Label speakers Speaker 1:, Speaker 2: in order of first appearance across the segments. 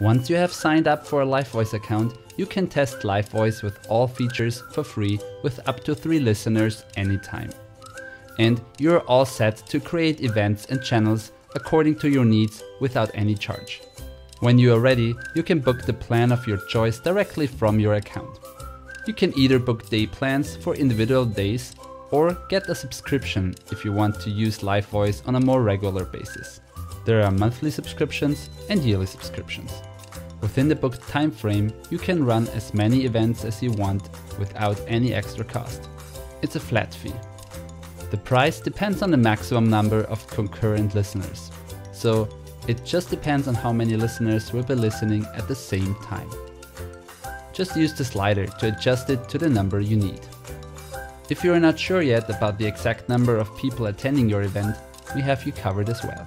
Speaker 1: Once you have signed up for a LiveVoice account, you can test LiveVoice with all features for free with up to 3 listeners anytime. And you're all set to create events and channels according to your needs without any charge. When you are ready, you can book the plan of your choice directly from your account. You can either book day plans for individual days or get a subscription if you want to use LiveVoice on a more regular basis. There are monthly subscriptions and yearly subscriptions. Within the booked time frame, you can run as many events as you want without any extra cost. It's a flat fee. The price depends on the maximum number of concurrent listeners. So it just depends on how many listeners will be listening at the same time. Just use the slider to adjust it to the number you need. If you are not sure yet about the exact number of people attending your event, we have you covered as well.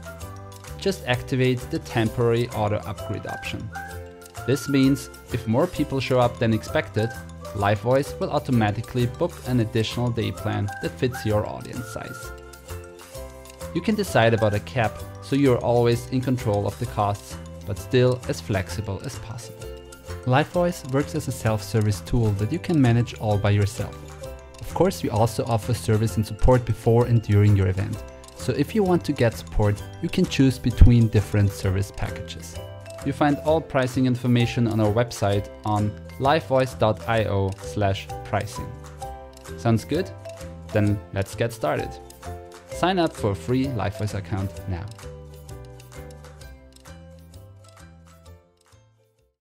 Speaker 1: Just activate the temporary auto upgrade option. This means if more people show up than expected, LiveVoice will automatically book an additional day plan that fits your audience size. You can decide about a cap so you're always in control of the costs, but still as flexible as possible. LiveVoice works as a self-service tool that you can manage all by yourself. Of course, we also offer service and support before and during your event. So if you want to get support, you can choose between different service packages. You find all pricing information on our website on livevoice.io slash pricing. Sounds good? Then let's get started. Sign up for a free LiveVoice account now.